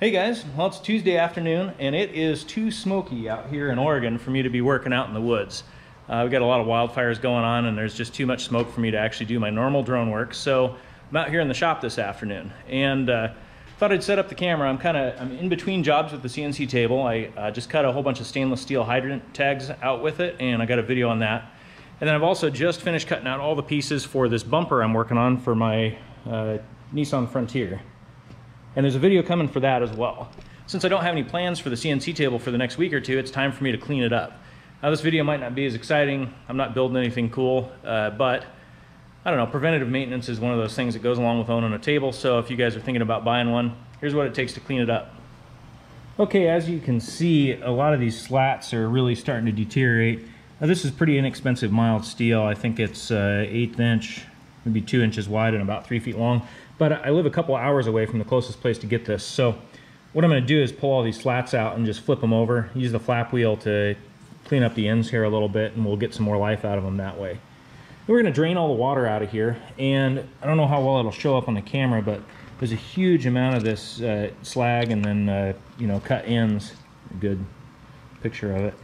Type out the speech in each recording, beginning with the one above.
Hey guys, well it's Tuesday afternoon and it is too smoky out here in Oregon for me to be working out in the woods. Uh, we've got a lot of wildfires going on and there's just too much smoke for me to actually do my normal drone work. So I'm out here in the shop this afternoon and uh, thought I'd set up the camera. I'm kind of I'm in between jobs with the CNC table. I uh, just cut a whole bunch of stainless steel hydrant tags out with it and I got a video on that. And then I've also just finished cutting out all the pieces for this bumper I'm working on for my uh, Nissan Frontier. And there's a video coming for that as well. Since I don't have any plans for the CNC table for the next week or two, it's time for me to clean it up. Now this video might not be as exciting. I'm not building anything cool, uh, but I don't know, preventative maintenance is one of those things that goes along with owning a table. So if you guys are thinking about buying one, here's what it takes to clean it up. Okay, as you can see, a lot of these slats are really starting to deteriorate. Now this is pretty inexpensive mild steel. I think it's uh, eighth inch, maybe two inches wide and about three feet long. But I live a couple hours away from the closest place to get this. So what I'm gonna do is pull all these slats out and just flip them over, use the flap wheel to clean up the ends here a little bit and we'll get some more life out of them that way. We're gonna drain all the water out of here and I don't know how well it'll show up on the camera, but there's a huge amount of this uh, slag and then, uh, you know, cut ends. Good picture of it.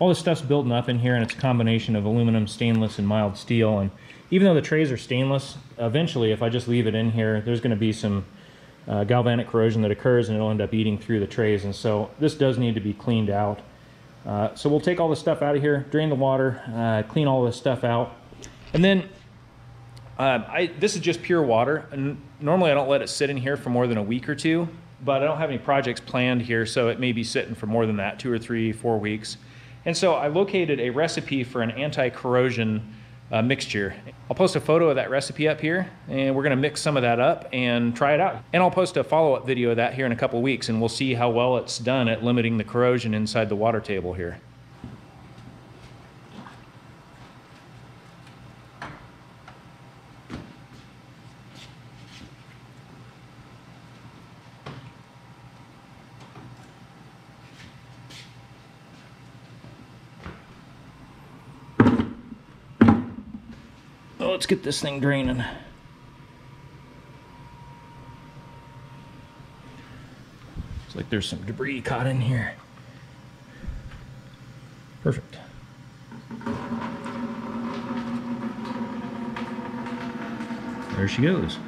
All this stuff's building up in here and it's a combination of aluminum, stainless, and mild steel. And even though the trays are stainless, eventually if I just leave it in here, there's gonna be some uh, galvanic corrosion that occurs and it'll end up eating through the trays. And so this does need to be cleaned out. Uh, so we'll take all this stuff out of here, drain the water, uh, clean all this stuff out. And then uh, I, this is just pure water. And normally I don't let it sit in here for more than a week or two, but I don't have any projects planned here. So it may be sitting for more than that, two or three, four weeks. And so I located a recipe for an anti-corrosion uh, mixture. I'll post a photo of that recipe up here and we're gonna mix some of that up and try it out. And I'll post a follow-up video of that here in a couple weeks and we'll see how well it's done at limiting the corrosion inside the water table here. Let's get this thing draining. Looks like there's some debris caught in here. Perfect. There she goes.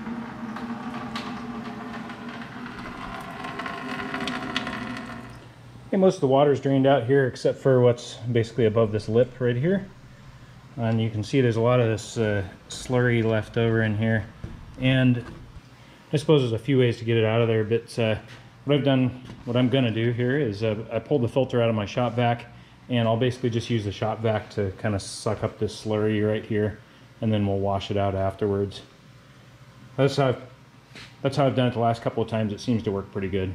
Okay, most of the water is drained out here except for what's basically above this lip right here and you can see there's a lot of this uh, slurry left over in here. And I suppose there's a few ways to get it out of there but uh, what I've done what I'm gonna do here is uh, I pulled the filter out of my shop vac and I'll basically just use the shop vac to kind of suck up this slurry right here and then we'll wash it out afterwards. That's how I've, that's how I've done it the last couple of times. It seems to work pretty good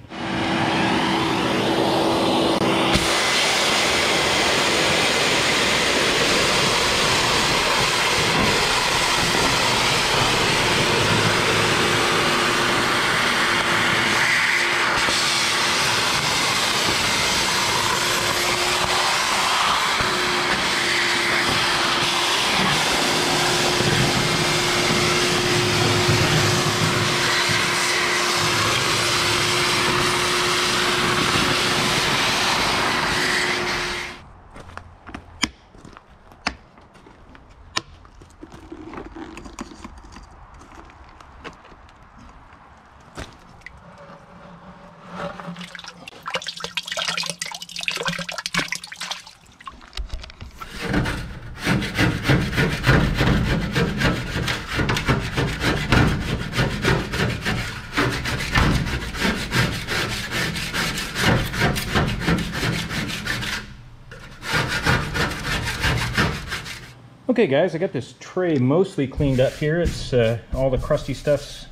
Okay guys, I got this tray mostly cleaned up here. It's uh, all the crusty stuff's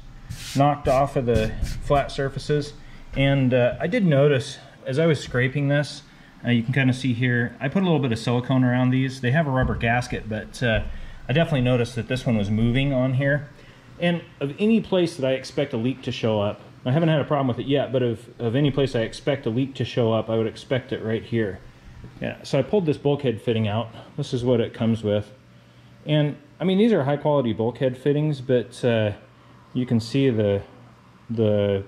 knocked off of the flat surfaces. And uh, I did notice as I was scraping this, uh, you can kind of see here, I put a little bit of silicone around these. They have a rubber gasket, but uh, I definitely noticed that this one was moving on here. And of any place that I expect a leak to show up, I haven't had a problem with it yet, but of, of any place I expect a leak to show up, I would expect it right here. Yeah, so I pulled this bulkhead fitting out. This is what it comes with. And I mean, these are high quality bulkhead fittings, but uh, you can see the, the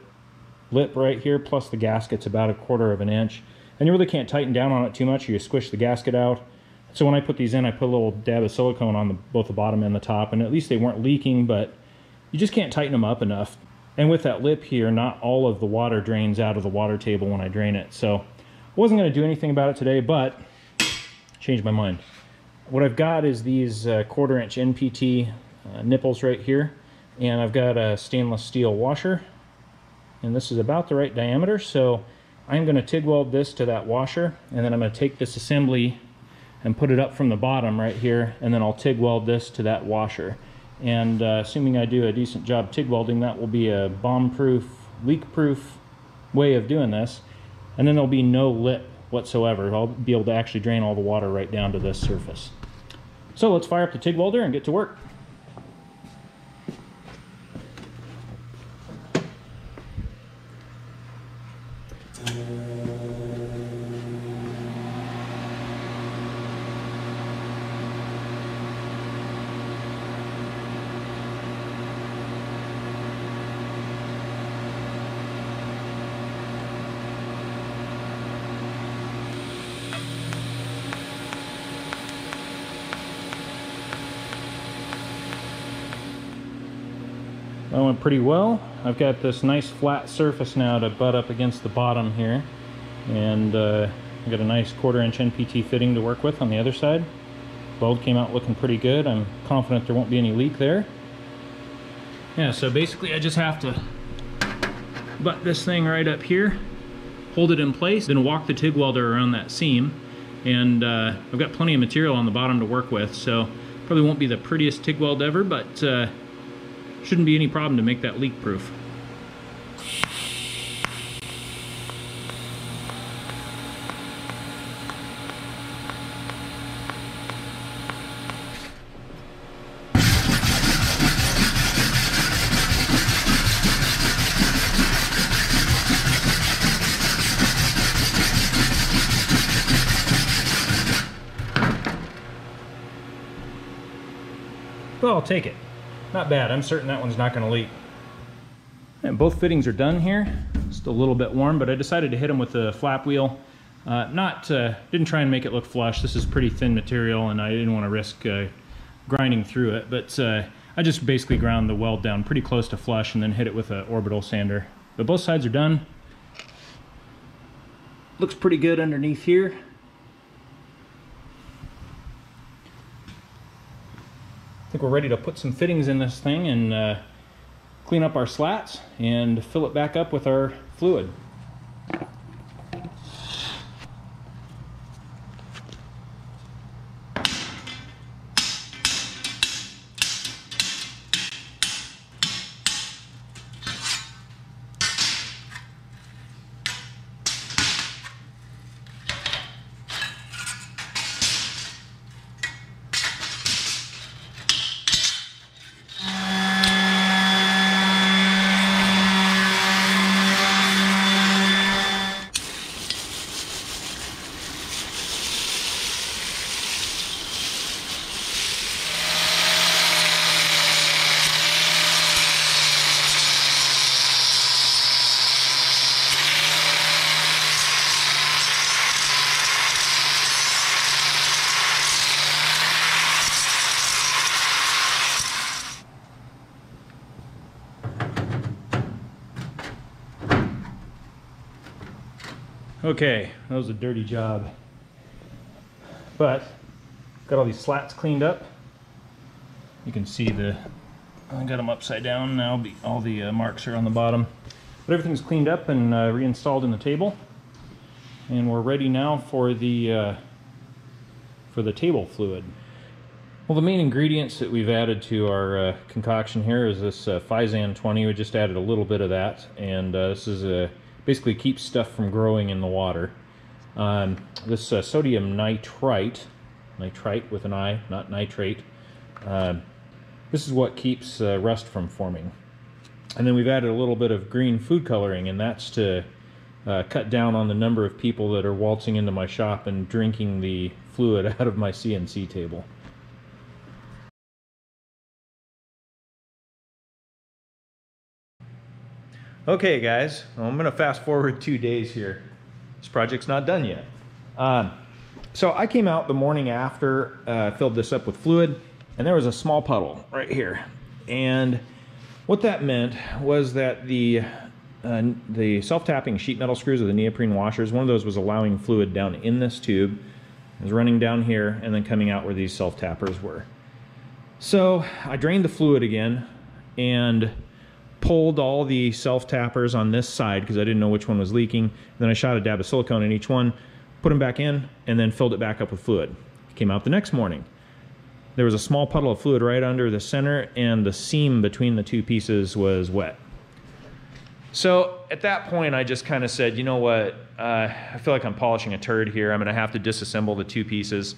lip right here, plus the gasket's about a quarter of an inch. And you really can't tighten down on it too much or you squish the gasket out. So when I put these in, I put a little dab of silicone on the, both the bottom and the top, and at least they weren't leaking, but you just can't tighten them up enough. And with that lip here, not all of the water drains out of the water table when I drain it. So I wasn't gonna do anything about it today, but changed my mind. What I've got is these uh, quarter inch NPT uh, nipples right here, and I've got a stainless steel washer, and this is about the right diameter, so I'm gonna TIG weld this to that washer, and then I'm gonna take this assembly and put it up from the bottom right here, and then I'll TIG weld this to that washer. And uh, assuming I do a decent job TIG welding, that will be a bomb-proof, leak-proof way of doing this. And then there'll be no lip whatsoever. I'll be able to actually drain all the water right down to this surface. So let's fire up the TIG welder and get to work. That went pretty well. I've got this nice flat surface now to butt up against the bottom here. And uh, I've got a nice quarter inch NPT fitting to work with on the other side. Weld came out looking pretty good. I'm confident there won't be any leak there. Yeah, so basically I just have to butt this thing right up here, hold it in place, then walk the TIG welder around that seam. And uh, I've got plenty of material on the bottom to work with, so probably won't be the prettiest TIG weld ever, but uh, Shouldn't be any problem to make that leak proof. Well, I'll take it. Not bad. I'm certain that one's not going to leak. And both fittings are done here. Just a little bit warm, but I decided to hit them with the flap wheel. Uh, not, uh, didn't try and make it look flush. This is pretty thin material and I didn't want to risk uh, grinding through it, but uh, I just basically ground the weld down pretty close to flush and then hit it with an orbital sander. But both sides are done. Looks pretty good underneath here. Think we're ready to put some fittings in this thing and uh, clean up our slats and fill it back up with our fluid. Okay, that was a dirty job. But, got all these slats cleaned up. You can see the, I got them upside down now, all the uh, marks are on the bottom. But everything's cleaned up and uh, reinstalled in the table. And we're ready now for the, uh, for the table fluid. Well, the main ingredients that we've added to our uh, concoction here is this uh, Physan 20. We just added a little bit of that, and uh, this is a basically keeps stuff from growing in the water. Um, this uh, sodium nitrite, nitrite with an I, not nitrate, uh, this is what keeps uh, rust from forming. And then we've added a little bit of green food coloring, and that's to uh, cut down on the number of people that are waltzing into my shop and drinking the fluid out of my CNC table. Okay, guys, well, I'm gonna fast forward two days here. This project's not done yet. Um, so I came out the morning after, uh, filled this up with fluid, and there was a small puddle right here. And what that meant was that the uh, the self-tapping sheet metal screws of the neoprene washers, one of those was allowing fluid down in this tube. It was running down here and then coming out where these self-tappers were. So I drained the fluid again and pulled all the self-tappers on this side because I didn't know which one was leaking. Then I shot a dab of silicone in each one, put them back in, and then filled it back up with fluid. Came out the next morning. There was a small puddle of fluid right under the center and the seam between the two pieces was wet. So at that point, I just kind of said, you know what? Uh, I feel like I'm polishing a turd here. I'm going to have to disassemble the two pieces.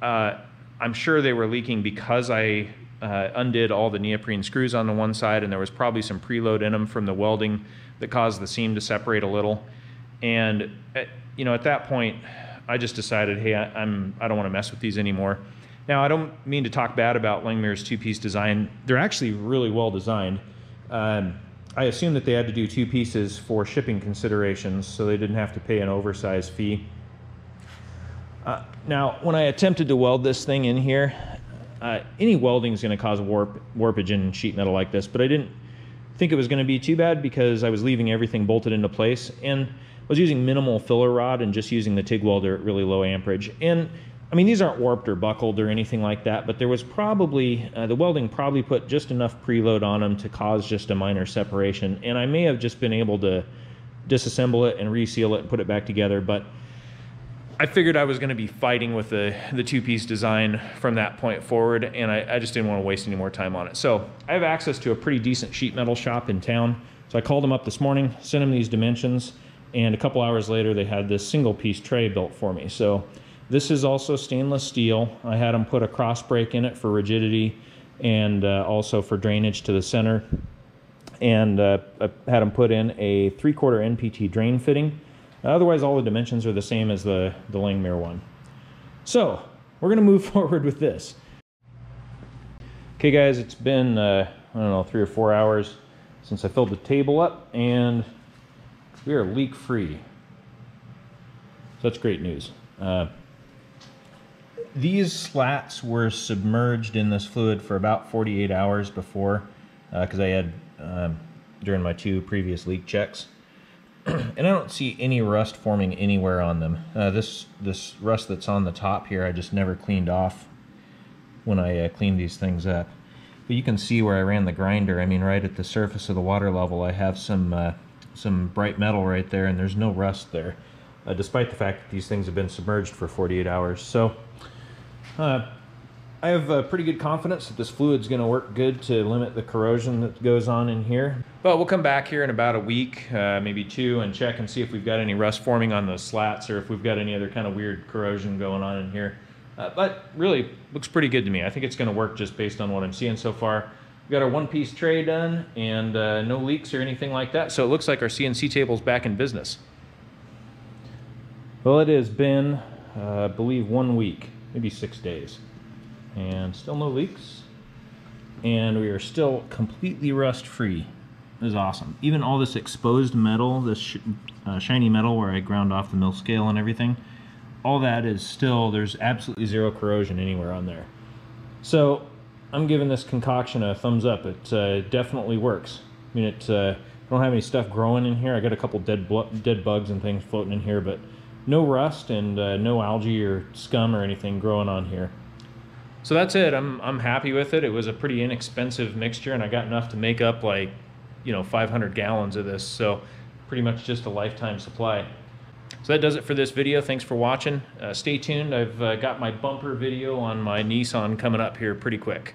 Uh, I'm sure they were leaking because I uh, undid all the neoprene screws on the one side, and there was probably some preload in them from the welding that caused the seam to separate a little. And at, you know, at that point, I just decided, hey, I, I'm I don't want to mess with these anymore. Now, I don't mean to talk bad about Langmuir's two-piece design. They're actually really well designed. Um, I assume that they had to do two pieces for shipping considerations, so they didn't have to pay an oversized fee. Uh, now, when I attempted to weld this thing in here, uh, any welding is going to cause warp, warpage in sheet metal like this, but I didn't think it was going to be too bad because I was leaving everything bolted into place and I was using minimal filler rod and just using the TIG welder at really low amperage. And I mean, these aren't warped or buckled or anything like that, but there was probably, uh, the welding probably put just enough preload on them to cause just a minor separation. And I may have just been able to disassemble it and reseal it and put it back together, but I figured I was going to be fighting with the, the two-piece design from that point forward, and I, I just didn't want to waste any more time on it. So I have access to a pretty decent sheet metal shop in town. So I called them up this morning, sent them these dimensions, and a couple hours later they had this single-piece tray built for me. So this is also stainless steel. I had them put a cross break in it for rigidity and uh, also for drainage to the center. And uh, I had them put in a three quarter NPT drain fitting. Otherwise, all the dimensions are the same as the, the Langmuir one. So, we're gonna move forward with this. Okay guys, it's been, uh, I don't know, three or four hours since I filled the table up and we are leak free. So that's great news. Uh, these slats were submerged in this fluid for about 48 hours before, because uh, I had um, during my two previous leak checks. and I don't see any rust forming anywhere on them. Uh, this this rust that's on the top here, I just never cleaned off when I uh, cleaned these things up. But you can see where I ran the grinder. I mean, right at the surface of the water level, I have some uh, some bright metal right there, and there's no rust there, uh, despite the fact that these things have been submerged for 48 hours. So uh, I have uh, pretty good confidence that this fluid's going to work good to limit the corrosion that goes on in here. But we'll come back here in about a week, uh, maybe two, and check and see if we've got any rust forming on those slats or if we've got any other kind of weird corrosion going on in here. Uh, but really, looks pretty good to me. I think it's going to work just based on what I'm seeing so far. We've got our one-piece tray done and uh, no leaks or anything like that. So it looks like our CNC table's back in business. Well, it has been, uh, I believe, one week maybe six days. And still no leaks. And we are still completely rust free. This is awesome. Even all this exposed metal, this sh uh, shiny metal where I ground off the mill scale and everything, all that is still, there's absolutely zero corrosion anywhere on there. So I'm giving this concoction a thumbs up. It uh, definitely works. I mean, it, uh, I don't have any stuff growing in here. I got a couple dead dead bugs and things floating in here, but no rust and uh, no algae or scum or anything growing on here. So that's it. I'm, I'm happy with it. It was a pretty inexpensive mixture and I got enough to make up like, you know, 500 gallons of this. So pretty much just a lifetime supply. So that does it for this video. Thanks for watching. Uh, stay tuned. I've uh, got my bumper video on my Nissan coming up here pretty quick.